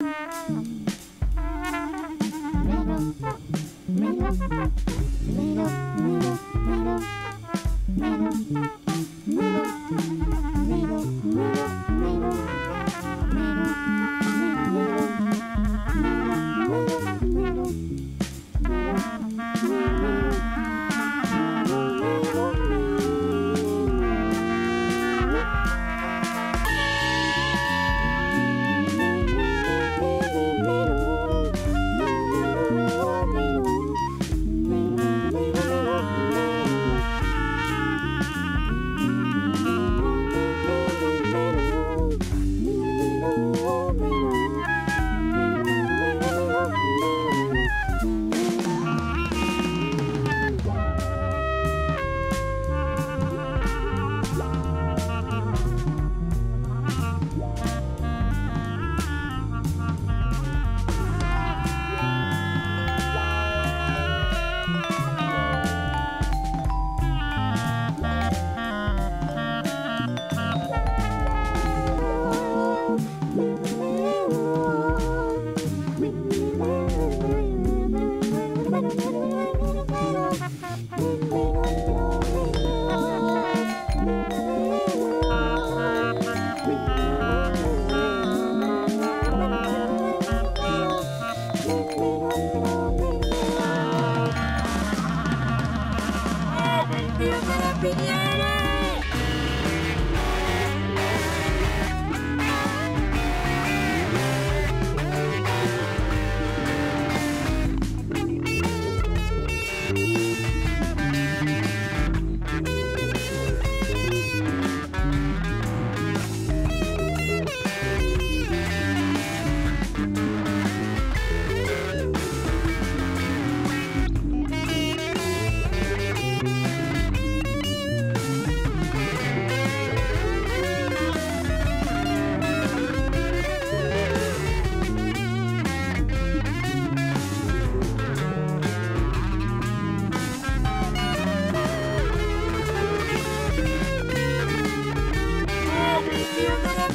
Atlas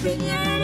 жене.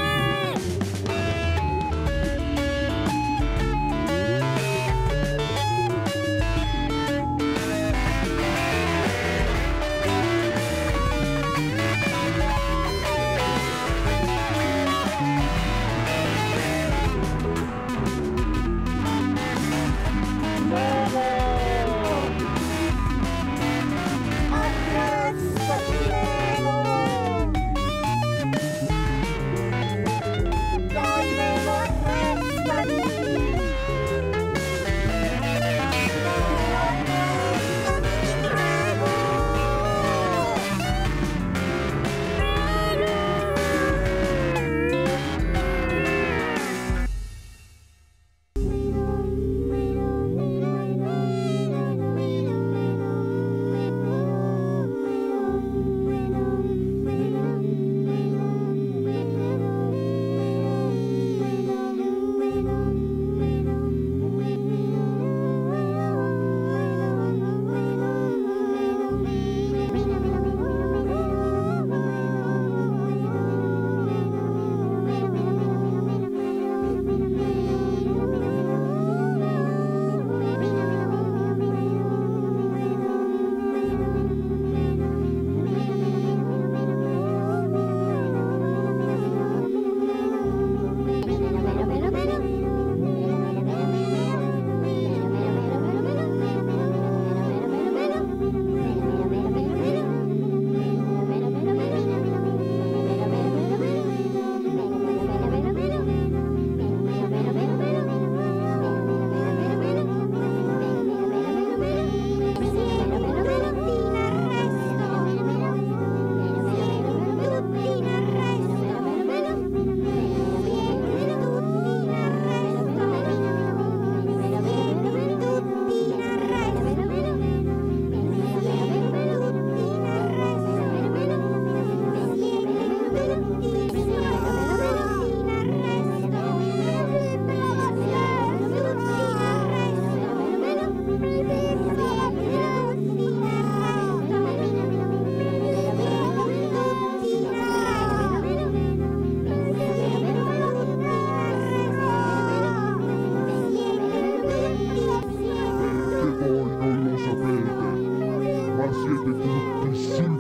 il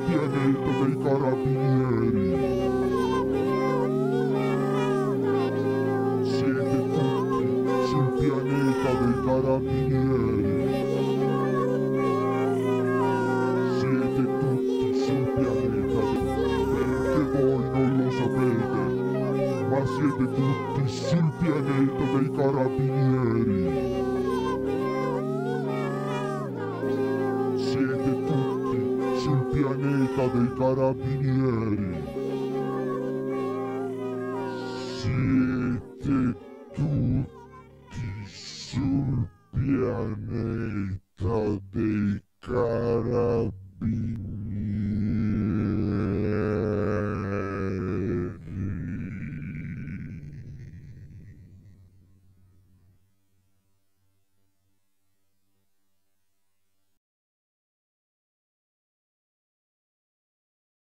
pianeta dei coralli Karabinieri.